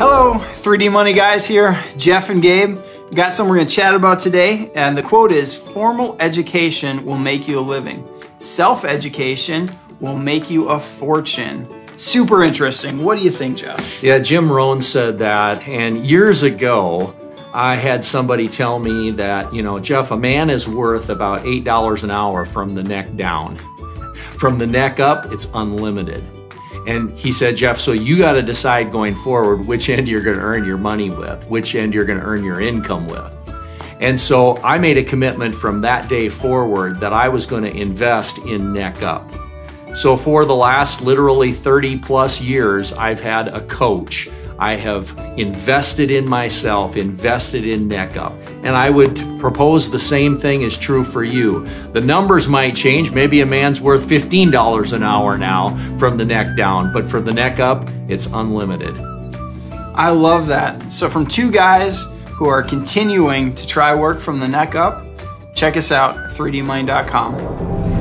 So, 3D Money guys here, Jeff and Gabe. Got something we're gonna chat about today, and the quote is Formal education will make you a living, self education will make you a fortune. Super interesting. What do you think, Jeff? Yeah, Jim Rohn said that, and years ago, I had somebody tell me that, you know, Jeff, a man is worth about $8 an hour from the neck down. From the neck up, it's unlimited. And he said, Jeff, so you got to decide going forward which end you're going to earn your money with, which end you're going to earn your income with. And so I made a commitment from that day forward that I was going to invest in neck up. So for the last literally 30 plus years, I've had a coach I have invested in myself, invested in NeckUp. And I would propose the same thing is true for you. The numbers might change. Maybe a man's worth $15 an hour now from the neck down, but for the neck up, it's unlimited. I love that. So, from two guys who are continuing to try work from the neck up, check us out, 3dmoney.com.